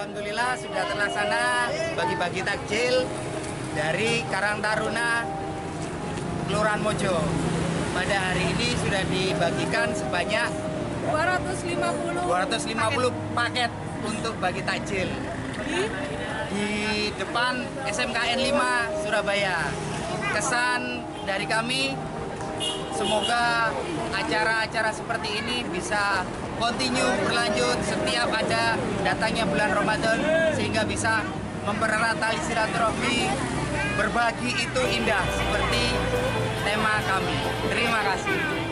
Alhamdulillah sudah terlaksana bagi-bagi takjil dari Karang Taruna Kelurahan Mojo. Pada hari ini sudah dibagikan sebanyak 250 250 paket untuk bagi takjil di di depan SMKN 5 Surabaya. Kesan dari kami semoga acara-acara seperti ini bisa continue berlanjut setiap ada datangnya bulan Ramadan sehingga bisa mempererat tali silaturahmi berbagi itu indah seperti tema kami. Terima kasih.